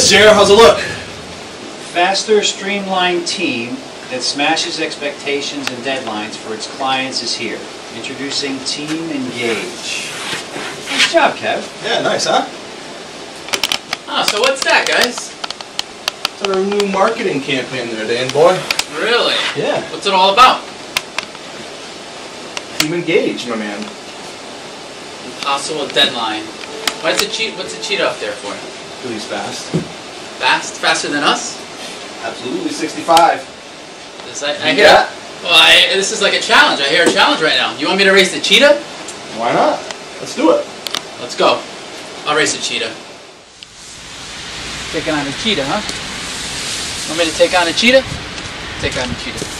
this, Jer. How's it look? Faster, streamlined team that smashes expectations and deadlines for its clients is here. Introducing Team Engage. Nice job, Kev. Yeah, nice, huh? Ah, so what's that, guys? It's our new marketing campaign there, Dan boy. Really? Yeah. What's it all about? Team Engage, my man. Impossible deadline. What's it cheat? What's it cheat off there for? Please fast. Fast? Faster than us? Absolutely 65. This, I, I hear. got? Well, I, this is like a challenge. I hear a challenge right now. You want me to race the cheetah? Why not? Let's do it. Let's go. I'll race the cheetah. Taking on a cheetah, huh? Want me to take on a cheetah? Take on a cheetah.